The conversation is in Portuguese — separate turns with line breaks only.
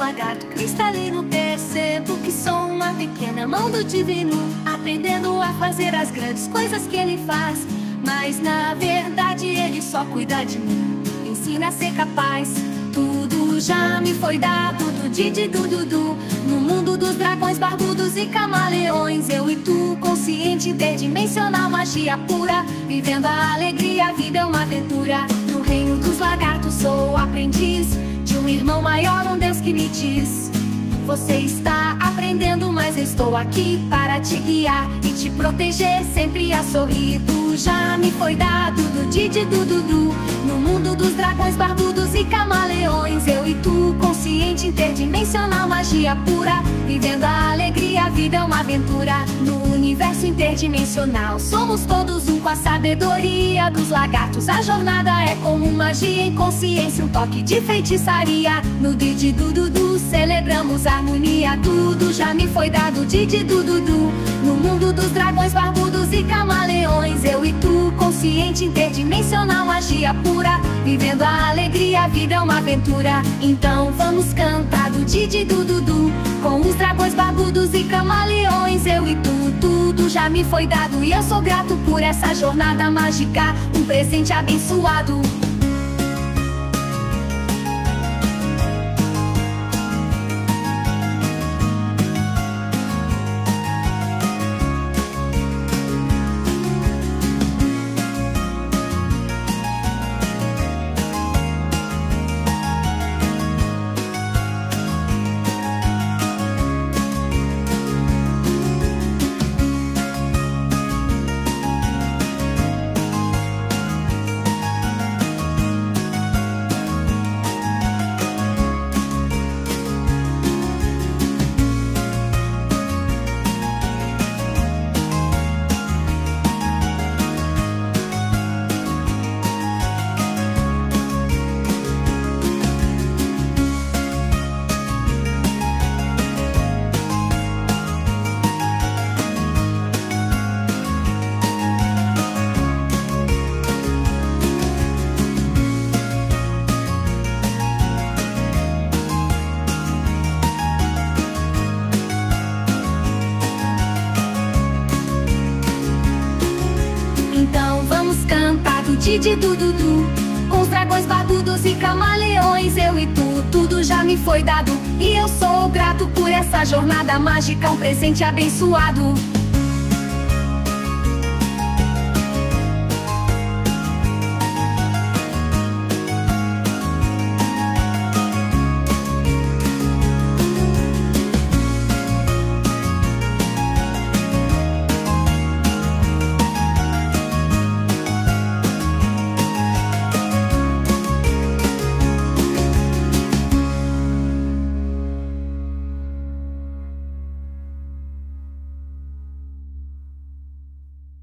lagarto cristalino Percebo que sou uma pequena mão do divino Aprendendo a fazer as grandes coisas que ele faz. Mas na verdade ele só cuida de mim Ensina a ser capaz. Tudo já me foi dado do Didi do Dudu No mundo dos dragões barbudos e camaleões Eu e tu, consciente, interdimensional, magia pura. Vivendo a alegria, a vida é uma aventura. No reino dos lagartos sou aprendiz um irmão maior, um Deus que me diz Você está aprendendo, mas estou aqui para te guiar E te proteger, sempre a sorrir Tu já me foi dado do Didi do Dudu No mundo dos dragões barbudos e camaleões. Eu e tu, consciente, interdimensional, magia pura Vivendo a alegria, a vida é uma aventura No universo interdimensional. Somos todos um com a sabedoria dos lagartos. A jornada é como magia em consciência Um toque de feitiçaria. No Didi Dudu celebramos a harmonia. Tudo já me foi dado Didi Dudu. No mundo dos dragões barbudos e camaleões consciente, interdimensional, magia pura Vivendo a alegria, a vida é uma aventura. Então vamos cantar do Didi do Dudu Com os dragões barbudos e camaleões Eu e tu, tudo já me foi dado E eu sou grato por essa jornada mágica Um presente abençoado cantar do Didi do Dudu Com os dragões barbudos e camaleões Eu e tu, tudo já me foi dado. E eu sou grato por essa jornada mágica Um presente abençoado